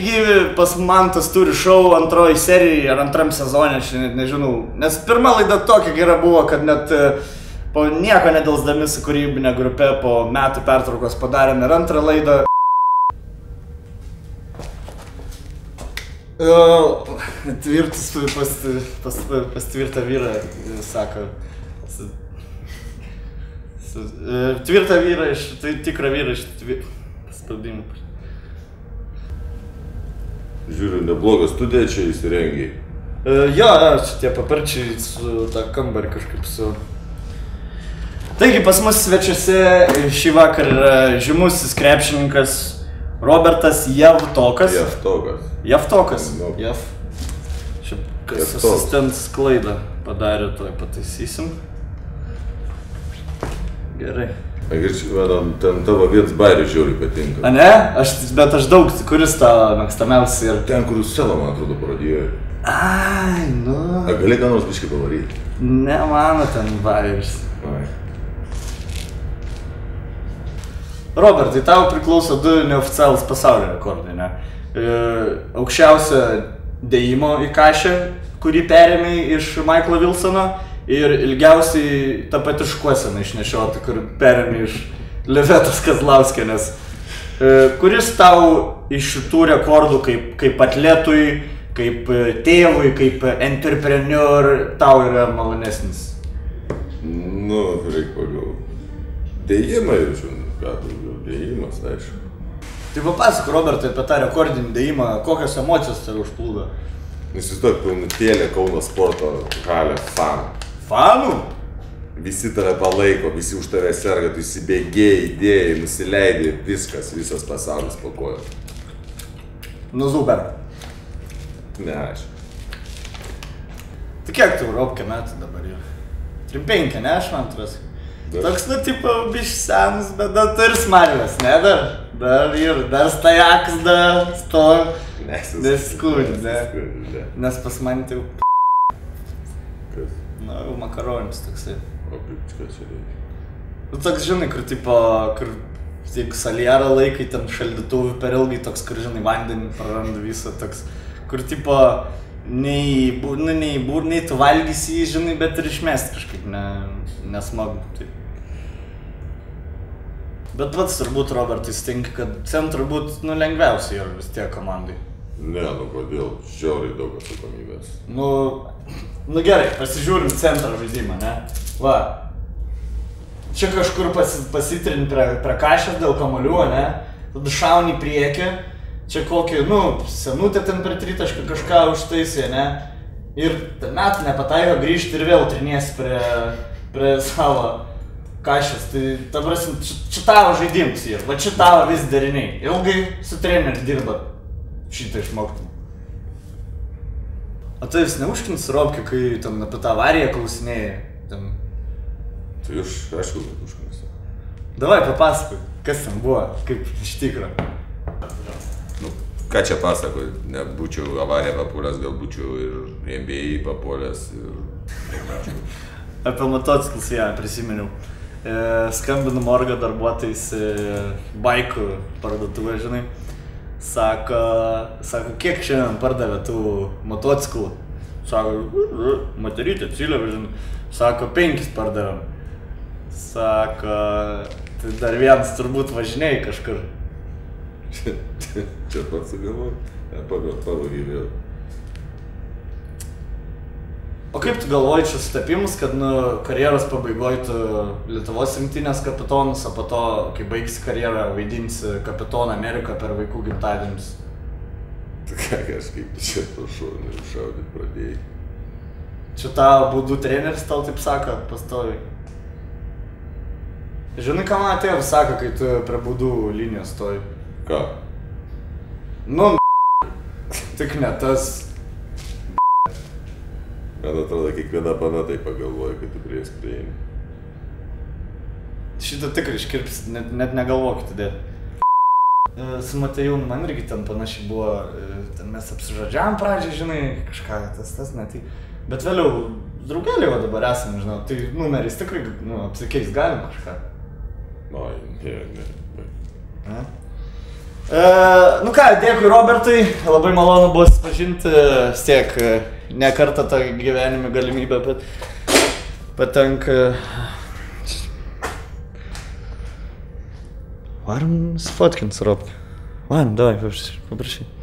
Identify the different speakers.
Speaker 1: gyvi, pas Mantas turi šou antroji serija ar antram sezonė, aš net nežinau. Nes pirma laida tokia gera buvo, kad net e, po nieko nedelsdami su kūrybinė grupė po metų pertraukos padarėme ir antrą laidą. E, Tvirtas pas, pas, pas tvirtą vyrą, e, sako. Tvirtą vyrą iš, tai tikrą vyrą iš spaudimų.
Speaker 2: Žiūriu, neblogą studiją čia įsirengiai.
Speaker 1: E, Jo, jo, šitie paparčiai su tą kambarį kažkaip su. Taigi pas mus svečiuose šį vakarą yra žymusis krepšininkas Robertas Javtokas.
Speaker 2: Jeftogas.
Speaker 1: Javtokas.
Speaker 2: Nu.
Speaker 1: Jav. Šiaip kas
Speaker 2: Javtokas.
Speaker 1: asistentas klaidą padarė, to pataisysim. Gerai.
Speaker 2: Man ten tavo vietas bairių žiauriai patinka.
Speaker 1: A ne? Aš, bet aš daug, kuris tavo mėgstamiausias ir...
Speaker 2: Ten, kur sceną, man atrodo, pradėjo.
Speaker 1: Ai, nu.
Speaker 2: A, gali ką nors biškai pavaryti?
Speaker 1: Ne mano ten vairis.
Speaker 2: Ai.
Speaker 1: Robertai, tau priklauso du neoficialus pasaulio rekordai, ne? E, aukščiausia dėjimo į kašę, kurį perėmė iš Michaelo Wilsono ir ilgiausiai tą patį škuoseną išnešioti, kur perėmė iš Levetos Kazlauskienės. E, kuris tau iš šitų rekordų kaip, kaip atletui, kaip e, tėvui, kaip entrepreneur tau yra malonesnis?
Speaker 2: Nu, reikia pagal. Dėjimai, žinai, ką daugiau. Dėjimas, aišku.
Speaker 1: Tai papasako, Robertai, apie tą rekordinį dėjimą, kokios emocijos tave užplūdo?
Speaker 2: Įsivaizduok, pilnutėlė Kauno sporto halė fan.
Speaker 1: Fanų?
Speaker 2: Visi tave palaiko, visi už tave serga, tu įsibėgėjai, idėjai, nusileidai, viskas, visas pasaulis po kojom.
Speaker 1: Nu, super.
Speaker 2: Ne, aišku.
Speaker 1: Tai kiek tu Europkė metų dabar jau? 3-5, ne, aš man.
Speaker 2: Dar.
Speaker 1: Toks, nu, tipo, biš senas, bet dar turi smarvės, ne, dar? Dar ir, dar stajaks, dar sto. Neskūdi, ne.
Speaker 2: Neskūdi, ne.
Speaker 1: Nes pas man tai, jau,
Speaker 2: Kas?
Speaker 1: Na, jau makaronis toksai.
Speaker 2: O kaip čia reikia?
Speaker 1: Nu, toks, žinai, kur, tipo, kur, jeigu salierą laikai, ten šaldytuvų per ilgai, toks, kur, žinai, vandenį praranda visą, toks, kur, tipo, nei, nu, nei, bur, nei tu valgysi jį, žinai, bet ir išmest kažkaip, ne, nesmagu. Tai. Bet pats turbūt, Robertai, sutinki, kad centrui būt, nu, lengviausiai yra vis tiek komandai.
Speaker 2: Ne, nu kodėl, žiauriai daug atsakomybės.
Speaker 1: Nu, nu gerai, pasižiūrim centro žaidimą, ne? Va. Čia kažkur pasi, pasitrin prie, prie kažės dėl kamolių, ne? Tada šauni priekį. Čia kokį, nu, senutė ten prie tritašką kažką užtaisė, ne? Ir net nepataiko grįžti ir vėl triniesi prie, prie savo kažės. Tai, ta prasme, čia, tavo žaidimas ir, va čia tavo vis deriniai. Ilgai su treneriu dirba šitą išmokti. O tu vis neužkins robkį, kai ten apie tą avariją klausinėjai. Ten...
Speaker 2: Tai aš, aišku, kad užknisiu.
Speaker 1: Davai papasakok, kas ten buvo, kaip iš tikro.
Speaker 2: Nu, ką čia pasakoj, nebūčiau avariją papuolęs, gal būčiau ir NBA papuolęs. Ir...
Speaker 1: Apie motociklus ją prisiminiau. E, skambinu Morgo darbuotojais e, baikų parduotuvę, žinai. Sako, sako, kiek šiandien pardavė tų motociklų? Sako, materytė, atsiliavė, žinai. Sako, penkis pardavėm. Sako, tai dar vienas turbūt važinėjai kažkur.
Speaker 2: Čia, čia, čia pats sugalvoju. Pagal pavogį vėl.
Speaker 1: O kaip tu galvoji čia sutapimus, kad nu, karjeros pabaigoje tu Lietuvos rinktinės kapitonas, o po to, kai baigsi karjerą, vaidinsi kapitoną Ameriką per vaikų gimtadienius?
Speaker 2: Tai ką kažkaip čia prašau, šaudyti pradėjai.
Speaker 1: Čia tavo būdų treneris tau taip sako, pastovi. Žinai, ką man tėvas sako, kai tu prie būdų linijos stoji?
Speaker 2: Ką?
Speaker 1: Nu, tik ne tas.
Speaker 2: Man atrodo, kiekviena pana tai pagalvoja, kad tu prie jas prieini.
Speaker 1: Šitą tikrai iškirps, net, net negalvokite dėti. Su Matejūnu man irgi ten panašiai buvo, e, ten mes apsižodžiavam pradžią, žinai, kažką tas, tas, net tai. Bet vėliau, draugeliai va dabar esame, žinau, tai numeris tikrai, nu, apsikeis galim kažką.
Speaker 2: Ai, ne, ne. ne.
Speaker 1: E, nu ką, dėkui Robertai, labai malonu buvo susipažinti, tiek e, ne kartą tą gyvenime galimybę, bet patenka. Varom sfotkint su Robke. Varom, davai, paprašy.